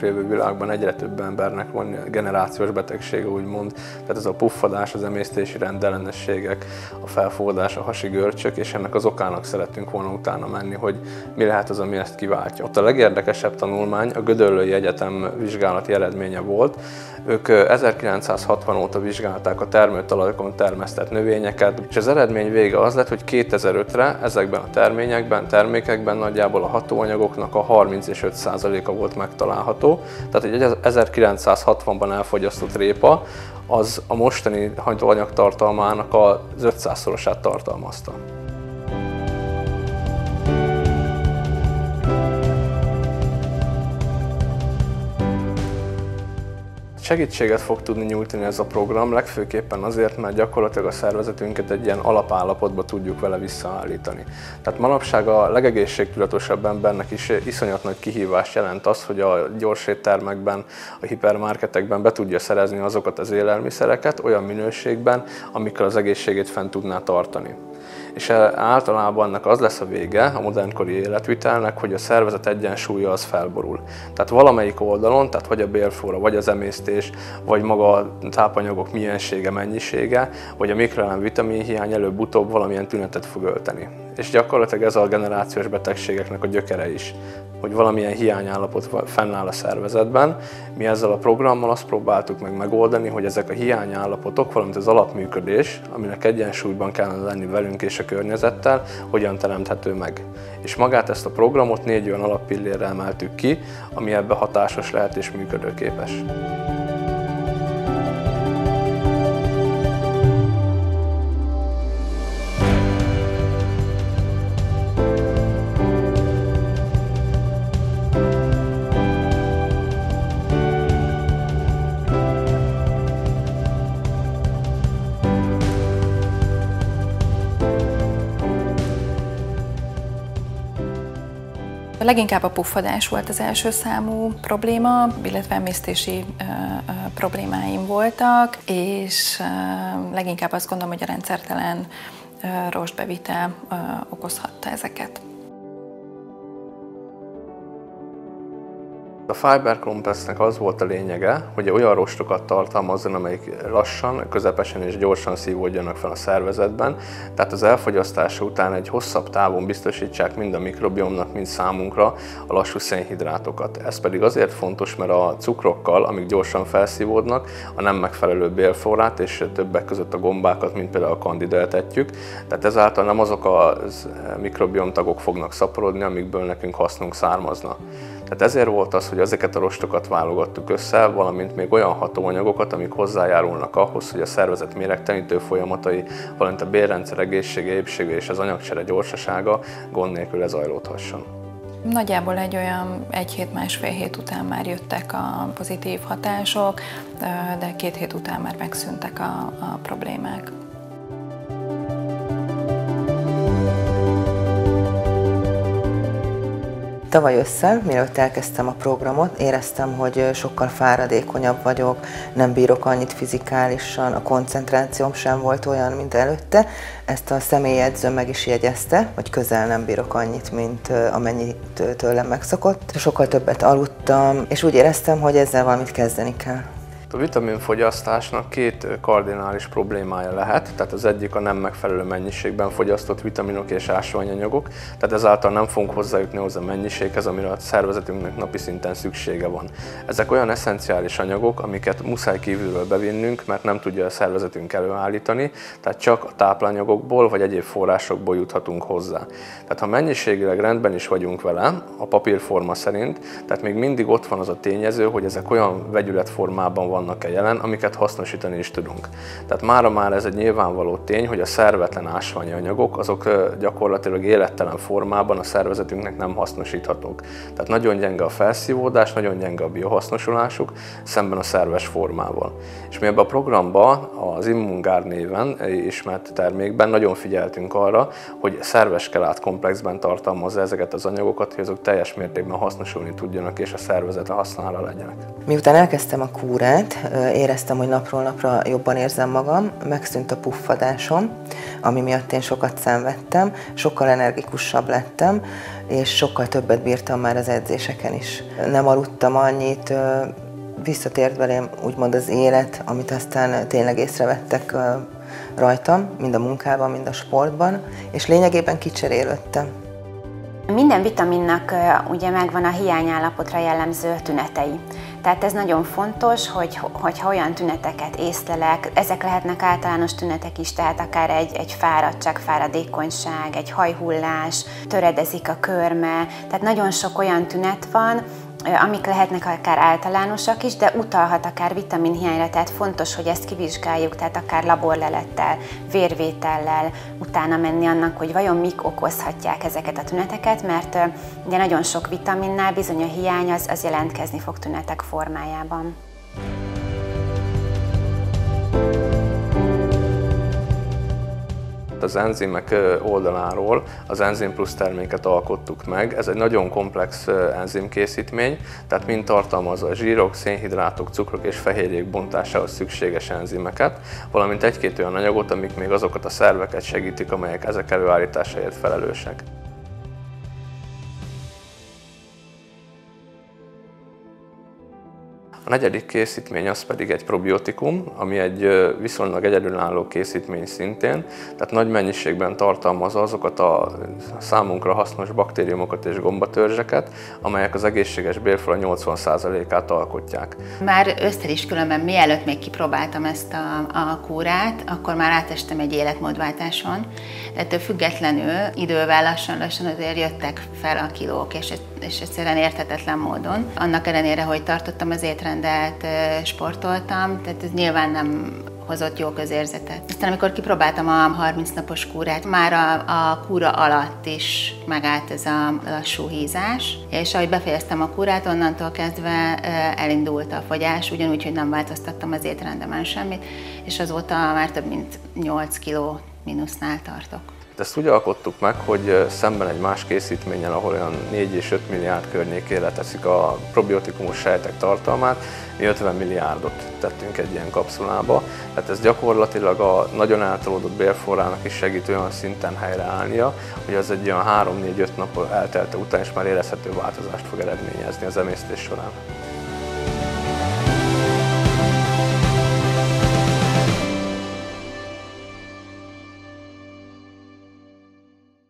nálunk lévő világban egyre több embernek van generációs betegsége, úgymond. Tehát ez a puffadás, az emésztési rendellenességek, a felfogadás, a hasi görcsök, és ennek az okának szeretünk volna utána menni, hogy mi lehet az, ami ezt kiváltja. Ott a legérdekesebb tanulmány a Gödöllői Egyetem vizsgálati eredménye volt. Ők 1960 óta vizsgálták a termőtalajokon termesztett növényeket, és az eredmény vége az lett, hogy 2005-re ezekben a terményekben, termékekben nagyjából a hatóanyagoknak a 30 és 5 százaléka volt megtalálható. Tehát egy 1960-ban elfogyasztott répa az a mostani hatóanyag tartalmának az 500-szorosát tartalmazta. Segítséget fog tudni nyújtani ez a program, legfőképpen azért, mert gyakorlatilag a szervezetünket egy ilyen alapállapotba tudjuk vele visszaállítani. Tehát manapság a legegészségtudatosabb embernek is iszonyat nagy kihívást jelent az, hogy a gyors éttermekben, a hipermarketekben be tudja szerezni azokat az élelmiszereket olyan minőségben, amikkel az egészségét fent tudná tartani és általában ennek az lesz a vége a modernkori életvitelnek, hogy a szervezet egyensúlya az felborul. Tehát valamelyik oldalon, tehát vagy a bélflóra, vagy az emésztés, vagy maga a tápanyagok miensége, mennyisége, vagy a mikroelem vitamin hiány előbb-utóbb valamilyen tünetet fog ölteni. És gyakorlatilag ez a generációs betegségeknek a gyökere is hogy valamilyen hiányállapot fennáll a szervezetben. Mi ezzel a programmal azt próbáltuk meg megoldani, hogy ezek a hiányállapotok, valamint az alapműködés, aminek egyensúlyban kellene lenni velünk és a környezettel, hogyan teremthető meg. És magát ezt a programot négy olyan alappillérre emeltük ki, ami ebbe hatásos lehet és működőképes. Leginkább a puffadás volt az első számú probléma, illetve emésztési problémáim voltak, és leginkább azt gondolom, hogy a rendszertelen rostbevitel okozhatta ezeket. A Fiber Complexnek az volt a lényege, hogy olyan rostokat tartalmazzon, amelyik lassan, közepesen és gyorsan szívódjanak fel a szervezetben, tehát az elfogyasztása után egy hosszabb távon biztosítsák mind a mikrobiomnak, mind számunkra a lassú szénhidrátokat. Ez pedig azért fontos, mert a cukrokkal, amik gyorsan felszívódnak, a nem megfelelő bélforrát és többek között a gombákat, mint például a kandida etetjük, tehát ezáltal nem azok a mikrobiomtagok fognak szaporodni, amikből nekünk hasznunk származna. Tehát ezért volt az, hogy ezeket a rostokat válogattuk össze, valamint még olyan hatóanyagokat, amik hozzájárulnak ahhoz, hogy a szervezet méregtenítő folyamatai, valamint a bérrendszer egészsége, épsége és az anyagcsere gyorsasága gond nélkül lezajlódhasson. Nagyjából egy olyan egy hét, másfél hét után már jöttek a pozitív hatások, de két hét után már megszűntek a, a problémák. Tavaly össze, mielőtt elkezdtem a programot, éreztem, hogy sokkal fáradékonyabb vagyok, nem bírok annyit fizikálisan, a koncentrációm sem volt olyan, mint előtte. Ezt a személyedző meg is jegyezte, hogy közel nem bírok annyit, mint amennyit tőlem megszokott. Sokkal többet aludtam, és úgy éreztem, hogy ezzel valamit kezdeni kell. A vitaminfogyasztásnak két kardinális problémája lehet, tehát az egyik a nem megfelelő mennyiségben fogyasztott vitaminok és ásványanyagok, tehát ezáltal nem fogunk hozzájutni hozzá a mennyiséghez, amire a szervezetünknek napi szinten szüksége van. Ezek olyan eszenciális anyagok, amiket muszáj kívülről bevinnünk, mert nem tudja a szervezetünk előállítani, tehát csak a táplányagokból vagy egyéb forrásokból juthatunk hozzá. Tehát ha mennyiségileg rendben is vagyunk vele, a papírforma szerint, tehát még mindig ott van az a tényező, hogy ezek olyan vegyületformában van vannak-e jelen, amiket hasznosítani is tudunk. Tehát mára már ez egy nyilvánvaló tény, hogy a szervetlen ásványi anyagok azok gyakorlatilag élettelen formában a szervezetünknek nem hasznosíthatók. Tehát nagyon gyenge a felszívódás, nagyon gyenge a biohasznosulásuk szemben a szerves formával. És mi ebben a programban az Immungár néven ismert termékben nagyon figyeltünk arra, hogy szerves kelát komplexben tartalmazza ezeket az anyagokat, hogy azok teljes mértékben hasznosulni tudjanak és a szervezet használra legyenek. Miután elkezdtem a kúrát, történt, éreztem, hogy napról napra jobban érzem magam, megszűnt a puffadásom, ami miatt én sokat szenvedtem, sokkal energikusabb lettem, és sokkal többet bírtam már az edzéseken is. Nem aludtam annyit, visszatért velem úgymond az élet, amit aztán tényleg észrevettek rajtam, mind a munkában, mind a sportban, és lényegében kicserélődtem. Minden vitaminnak ugye megvan a hiányállapotra jellemző tünetei. Tehát ez nagyon fontos, hogy, hogyha olyan tüneteket észlelek, ezek lehetnek általános tünetek is, tehát akár egy, egy fáradtság, fáradékonyság, egy hajhullás, töredezik a körme, tehát nagyon sok olyan tünet van, amik lehetnek akár általánosak is, de utalhat akár vitaminhiányra, tehát fontos, hogy ezt kivizsgáljuk, tehát akár laborlelettel, vérvétellel utána menni annak, hogy vajon mik okozhatják ezeket a tüneteket, mert ugye nagyon sok vitaminnál bizony a hiány az, az jelentkezni fog tünetek formájában. Az enzimek oldaláról az enzim plusz terméket alkottuk meg. Ez egy nagyon komplex enzimkészítmény, tehát mind tartalmazza a zsírok, szénhidrátok, cukrok és fehérjék bontásához szükséges enzimeket, valamint egy-két olyan anyagot, amik még azokat a szerveket segítik, amelyek ezek előállításáért felelősek. A negyedik készítmény az pedig egy probiotikum, ami egy viszonylag egyedülálló készítmény szintén, tehát nagy mennyiségben tartalmazza azokat a számunkra hasznos baktériumokat és gombatörzseket, amelyek az egészséges bélfala 80%-át alkotják. Már összer is különben, mielőtt még kipróbáltam ezt a, a kúrát, akkor már átestem egy életmódváltáson, de ettől függetlenül idővel lassan-lassan azért jöttek fel a kilók, és, és egyszerűen érthetetlen módon. Annak ellenére, hogy tartottam az étrendet, rendet sportoltam, tehát ez nyilván nem hozott jó közérzetet. Aztán amikor kipróbáltam a 30 napos kúrát, már a, a kúra alatt is megállt ez a lassú hízás, és ahogy befejeztem a kúrát, onnantól kezdve elindult a fogyás, ugyanúgy, hogy nem változtattam az étrendemen semmit, és azóta már több mint 8 kiló mínusznál tartok. Ezt úgy alkottuk meg, hogy szemben egy más készítménnyel, ahol olyan 4 és 5 milliárd környékére teszik a probiotikumos sejtek tartalmát, mi 50 milliárdot tettünk egy ilyen kapszulába. Tehát ez gyakorlatilag a nagyon eltolódott bélforrának is segít olyan szinten helyreállnia, hogy az egy olyan 3-4-5 nap eltelte után is már érezhető változást fog eredményezni az emésztés során.